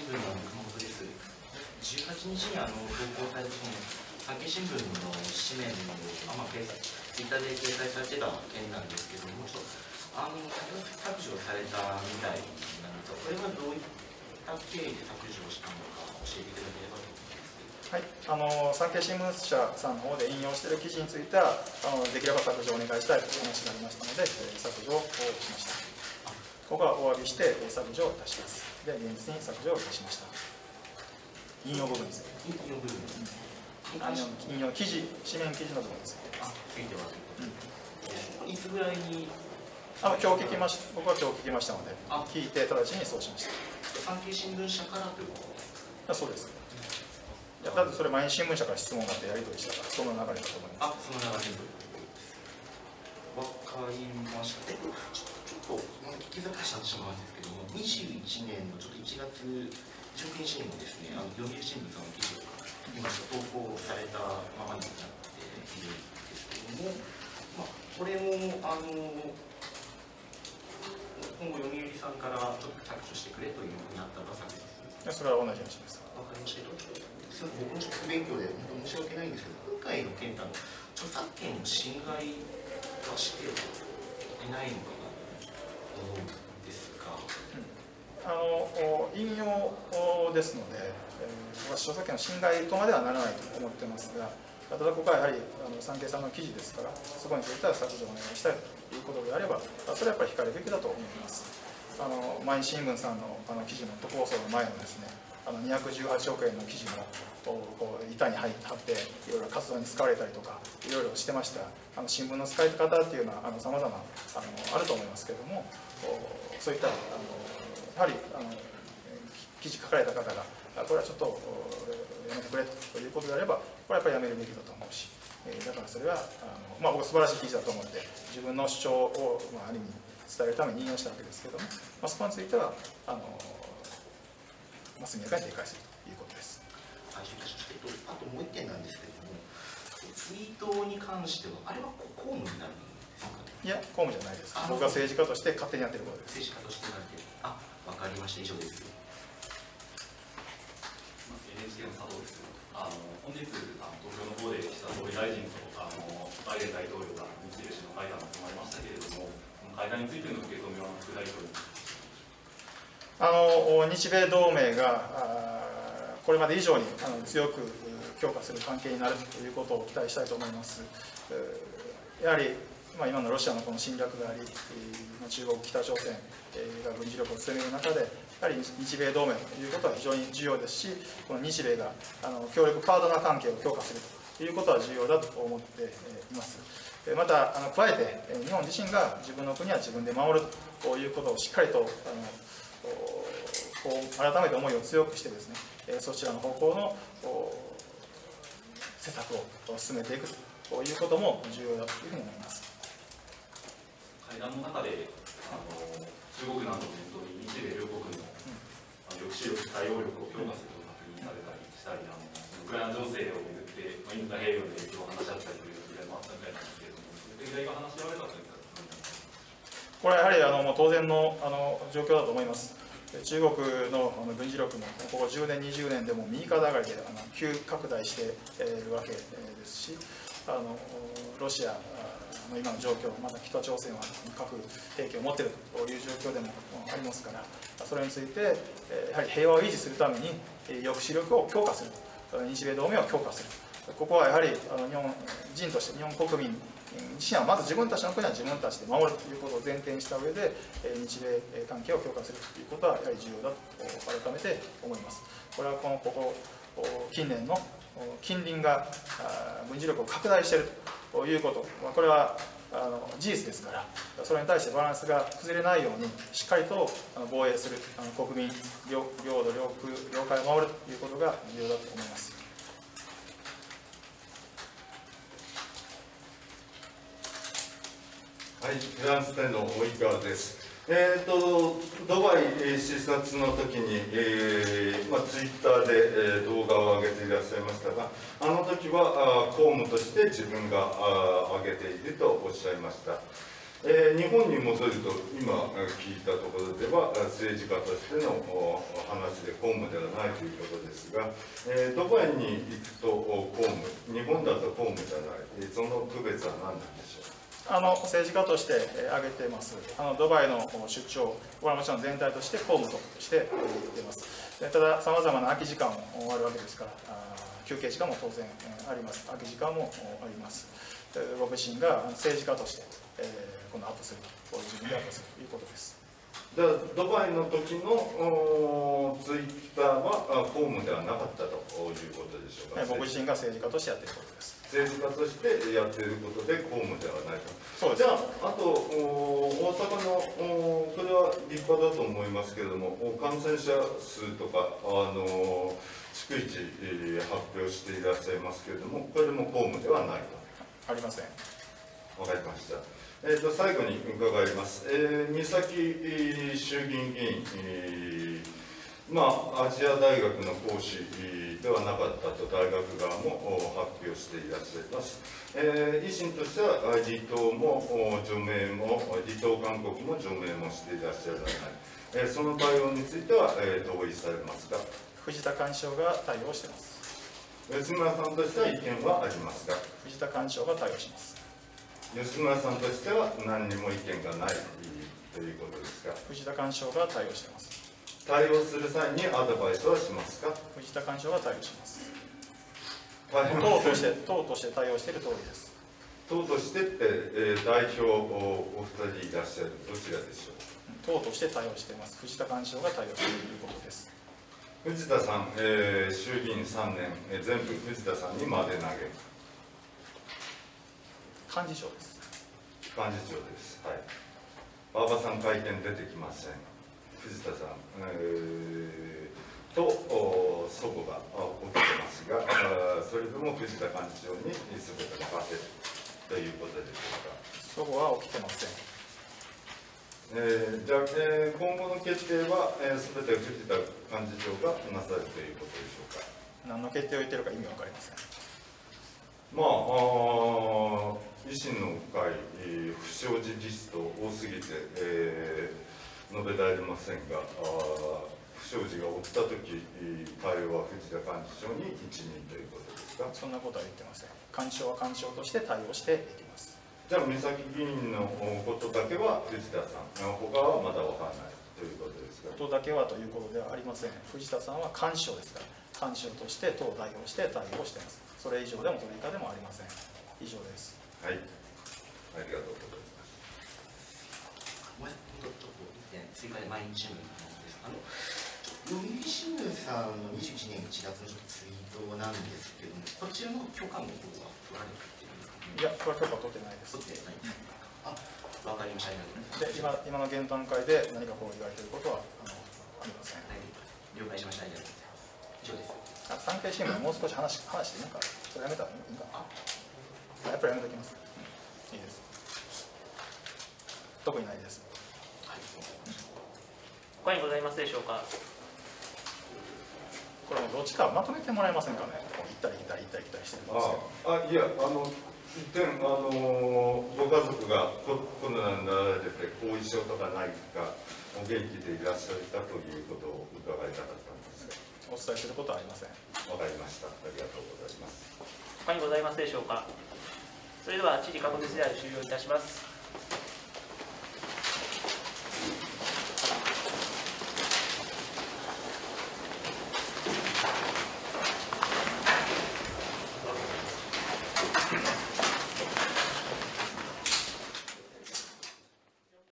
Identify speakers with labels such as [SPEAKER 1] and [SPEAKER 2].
[SPEAKER 1] 新聞の熊本です。18日にあの投稿された産経新聞の紙面の、あまあ、ツイッターで掲載されてた件なんですけども、ちょっとあの削除されたみたいなんですが、これはどういった経緯で削除したのか教えていただければと思います。
[SPEAKER 2] はい、あの産経新聞社さんの方で引用している記事についてはあのできれば削除をお願いしたいという話がありましたので、削除をしました。ここはお詫びして削除をいたします。で現実に削除をしました。引用部分です。引用部分、うん、引用記事紙面記事の部分です。あついては、うん、いつぐらいにあの今日聞きました。僕は今日聞きましたので聞いて直ちにそうしました。
[SPEAKER 1] 産経新聞社からというこ
[SPEAKER 2] とそうです。いやだってそれ毎日新聞社から質問があってやり取りしたからその流れだと思いま
[SPEAKER 1] す。あその流れわかりましたちょちょっと聞き坂した話もあるんですけども21年のちょっと1月19日にもですねあの読売新聞さんの記事が今投稿されたままになっているんですけども、まあ、これもあの今後読売さんからちょっと削除してくれというふうになったばさりです
[SPEAKER 2] それは同じ話です
[SPEAKER 1] わかりましたすご僕もちょっと勉強で本当申し訳ないんですけど今回の件って著作権を侵害はしていないのか。と思うですが。
[SPEAKER 2] あの引用ですので、えー、著作権の侵害とまではならないと思ってますが、ただここはやはりあの産経さんの記事ですから、そこについては削除をお願いしたいということであれば、それはやっぱり引かれるべきだと思います。あの毎日新聞さんのあの記事の都構想の前のですね、あの218億円の記事もこう板に貼っていろいろ活動に使われたりとかいろいろしてました。あの新聞の使い方っていうのはさまざまあると思いますけれどもそういったあのやはりあの記事書かれた方がこれはちょっとやめてくれということであればこれはやっぱりやめるべきだと思うしだからそれはあの、まあ、僕素晴らしい記事だと思って自分の主張を、まあ、ある意味伝えるために引用したわけですけども、まあ、そこについてはあのまあ、速やかに撤回するということです。
[SPEAKER 1] あともう一点なんですけれども、ツイートに関しては、あれは公務になるんですか、ね、
[SPEAKER 2] いや、公務じゃないです。僕が政治家として勝手にやってることです。
[SPEAKER 1] 政治家としてやってる。あ、わかりました、以上です。
[SPEAKER 3] NHK の佐藤です。あの本日あの東京の方で岸田総理大臣とあのバイデン大統領が日米首脳会談が行われましたけれども、会談についての受け止めは副大統領
[SPEAKER 2] あの日米同盟がこれまで以上に強く強化する関係になるということを期待したいと思います。やはり、まあ、今のロシアのこの侵略があり、中国、北朝鮮が軍事力を強める中で、やはり日米同盟ということは非常に重要ですし、この日米があの協力パートナー関係を強化するということは重要だと思っています。また、あの加えて、日本自身が自分の国は自分で守るということをしっかりとあの改めて思いを強くしてですねそちらの方向の施策を進めていくということも重要だというふうに思います。
[SPEAKER 3] 会談の中であの中国などを念頭に日米両国の、抑止力対応力を強化すると確認されたりしたりあのウクライナ情勢をめぐって、まあ、インド太平洋の影響を話し合ったりという議題もあったみたいなんですけれどもそういう議題が話し合われたというか
[SPEAKER 2] これはやはりあのもう当然のあの状況だと思います。中国の軍事力もここ10年、20年でも右肩上がりであの急拡大しているわけですし、あのロシアの今の状況、また北朝鮮は核兵器を持っているという状況でもありますから、それについて、やはり平和を維持するために抑止力を強化する、日米同盟を強化する。ここはやはりあの日本人として日本国民自身はまず自分たちの国は自分たちで守るということを前提にした上で日米関係を強化するということはやはり重要だと改めて思います。これはこのここ近年の近隣が軍事力を拡大しているということ、まあ、これはあの事実ですからそれに対してバランスが崩れないようにしっかりと防衛するあの国民領土領空領海を守るということが重要だと思います。
[SPEAKER 4] はい、フランス店の及川です。えーと、ドバイ視察の時に、えーまあ、ツイッターで、えー、動画を上げていらっしゃいましたが、あの時はあ公務として自分があ上げているとおっしゃいました。えー日本に戻ると今聞いたところでは政治家としてのお話で公務ではないということですが、えードバイに行くと公務日本だと公務じゃないその区別は何なんでしょう
[SPEAKER 2] あの政治家としてえー挙げています。あのドバイの出張これはもちろん全体として公務としてえー言っています。でたださまざまな空き時間もあるわけですから休憩時間も当然えーあります。空き時間もおあります。で僕自身が政治家として、えーこのアップすると自分でアップするということです。
[SPEAKER 4] じゃあドバイの時のおツイッターはあ公務ではなかったということでしょうか。
[SPEAKER 2] えー僕自身が政治家としてやっていることです
[SPEAKER 4] 政治家としてやっていることで公務ではないと
[SPEAKER 2] そう
[SPEAKER 4] じゃああとお大阪のおこれは立派だと思いますけれどもお感染者数とかあの逐一、えー発表していらっしゃいますけれどもこれも公務ではないと
[SPEAKER 2] ありません
[SPEAKER 4] わかりました。えー、と最後に伺います。えー、三崎えー衆議院議員、えーまあ、アジア大学の講師えーではなかったと大学側もお発表していらっしゃいます。えー維新としてはあ離党もお除名も離党勧告も除名もしていらっしゃらない。えーその対応については、えー同意されますか？
[SPEAKER 2] 藤田幹事長が対応しています
[SPEAKER 4] 吉村さんとしては意見はありますか？
[SPEAKER 2] 藤田幹事長が対応します
[SPEAKER 4] 吉村さんとしては何にも意見がないということですか？
[SPEAKER 2] 藤田幹事長が対応しています
[SPEAKER 4] 対応する際にアドバイスはしますか？
[SPEAKER 2] 藤田幹事長が対応します。
[SPEAKER 4] 対
[SPEAKER 2] 党
[SPEAKER 4] 応
[SPEAKER 2] として党として対応している通りです。
[SPEAKER 4] 党としてって、えー代表おお二人いらっしゃる。どちらでしょう？
[SPEAKER 2] 党として対応しています。藤田幹事長が対応しているということです。
[SPEAKER 4] 藤田さん、えー衆議院3年、えー全部藤田さんにまで投げ
[SPEAKER 2] 幹事長です。
[SPEAKER 4] 幹事長です。はい。馬場さん会見出てきません藤田さん、えーとお祖母があ起きてますがそれでも藤田幹事長に全て任せるということでしょうか。
[SPEAKER 2] 祖母は起きてません。
[SPEAKER 4] えーじゃあ、えー今後の決定は、えー、全て藤田幹事長がなさるということでしょうか。
[SPEAKER 2] 何の決定を言ってるか意味わかりません
[SPEAKER 4] まあ、あー維新の会、えー不祥事リスト多すぎて、えー述べられませんが、あ不祥事が起きたとき、対応は藤田幹事長に一任ということですか。
[SPEAKER 2] そんなことは言ってません幹事長は幹事長として対応していきます
[SPEAKER 4] じゃあ、三崎議員のことだけは藤田さん、他はまだわからないということですか。
[SPEAKER 2] 党だけはということではありません藤田さんは幹事長ですから幹事長として党を代表して対応していますそれ以上でもそれ以下でもありません以上です
[SPEAKER 4] はい。ありがとうございます。
[SPEAKER 1] ごめんちょっと一点追加で毎日新聞なんです。あのちょ読売新聞さんの21年1月のちょっとツイートなんですけどもこちらの許可の方は取られているんですかね
[SPEAKER 2] いやこれは許可取ってないです。
[SPEAKER 1] 取ってない。んですかあわかりました。
[SPEAKER 2] で今今の現段階で何かこう言われていることはあのありません。
[SPEAKER 1] ます了解しました。ありがとうございます以上です。
[SPEAKER 2] あ産経新聞もう少し話話していいのかそれやめたらいいか。あ。やっぱりやめときます、うんいいです。特にないです。
[SPEAKER 1] はい
[SPEAKER 5] 他にございますでしょうか？
[SPEAKER 2] これもどっちかまとめてもらえませんかね？行ったり来たり行ったり来たりしてるんですよ
[SPEAKER 4] ああいやあの一点あのご家族がココロナになられて後遺症とかないかお元気でいらっしゃるかということを伺いたかったんです
[SPEAKER 2] お伝えすることはありません
[SPEAKER 4] がわかりましたありがとうございます
[SPEAKER 5] 他にございますでしょうか？それでは知事確実である終了いたします。